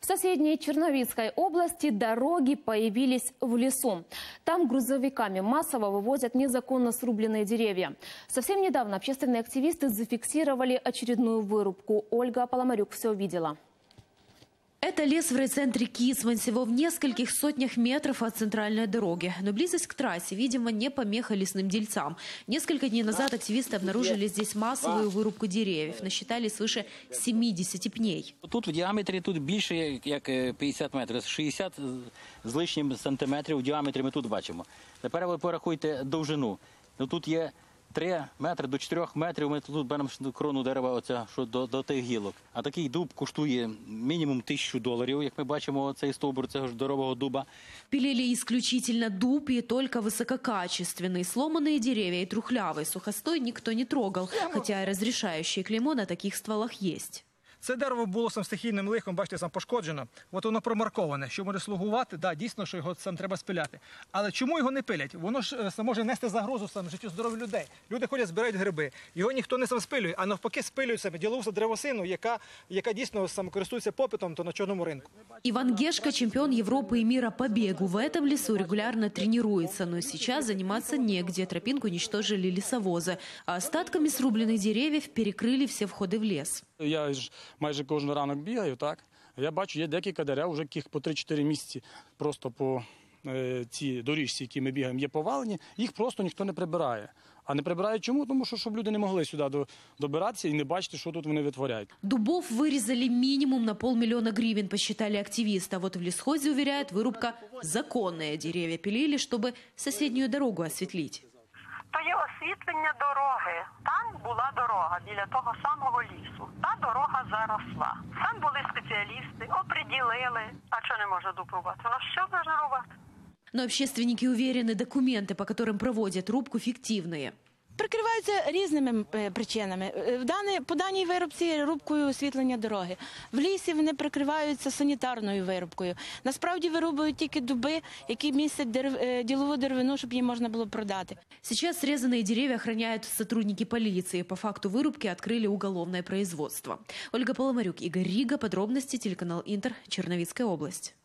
В соседней Черновицкой области дороги появились в лесу. Там грузовиками массово вывозят незаконно срубленные деревья. Совсем недавно общественные активисты зафиксировали очередную вырубку. Ольга Поломарюк все увидела. Это лес в райцентре Кисмань, всего в нескольких сотнях метров от центральной дороги. Но близость к трассе, видимо, не помеха лесным дельцам. Несколько дней назад активисты обнаружили здесь массовую вырубку деревьев. Насчитали свыше 70 пней. Тут в діаметрі тут більше як е, 50 метрів, 60 з лишнім сантиметрів в діаметрі ми тут бачимо. Тепер ви порахуйте довжину. Ну, тут є 3 метри до 4 метрів, ми тут беремо крону дерева оця, що до, до тих гілок. А такий дуб коштує мінімум тисячу доларів, як ми бачимо, цей стовбур цього ж здорового дуба. Пилили исключительно дуб и только высококачественный. Сломанные деревья и трухлявый сухостой никто не трогал, хотя и разрешающее клеймо на таких стволах есть. Це дерево було сам стихійним лихом, бачите, сам пошкоджено. От воно промарковане, що може слугувати, да, дійсно, що його сам треба спиляти. Але чому його не пилять? Воно ж е, може нести загрозу сам життю здоров'я людей. Люди ходять, збирають гриби. Його ніхто не сам спилює, а навпаки спилюють себе ділову древосину, яка, яка дійсно сам користується попитом то на чорному ринку. Иван Гешко – чемпион Европы и мира по бегу. В этом лесу регулярно тренируется, но сейчас заниматься негде. Тропинку уничтожили лесовозы, а остатками срубленных деревьев перекрыли все входы в лес. Я ж майже кожен ранок бігаю, так? Я бачу, є декілька дерев, вже яких по 3-4 місяці просто по е, цій доріжці, які ми бігаємо, є повалені, їх просто ніхто не прибирає. А не прибирають чому? Тому що щоб люди не могли сюди до- добиратися і не бачити, що тут вони витворяють. Дубов вырезали минимум на полмиллиона гривен, посчитали активисты. А вот в лесхозе, уверяют, вырубка законная. Деревья пилили, чтобы соседнюю дорогу осветлить. то є освітлення дороги. Там була дорога біля того заросла. Там були спеціалісти, оприділили. А що не можна допрубати? Ну що можна рубати? Но общественники уверены, документы, по которым проводят рубку, фиктивные. Прикриваються різними е, причинами. Е, В даній, по даній вирубці рубкою освітлення дороги. В лісі вони прикриваються санітарною вирубкою. Насправді вирубують тільки дуби, які містять дерев, е, ділову деревину, щоб її можна було продати. Сейчас срезанные деревья охраняют сотрудники полиции. По факту вырубки открыли уголовное производство. Ольга Поломарюк, Игорь Рига. Подробности телеканал Интер. Черновицкая область.